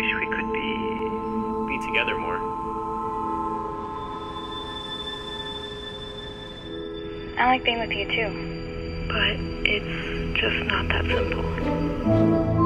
wish we could be be together more. I like being with you too. But it's just not that simple.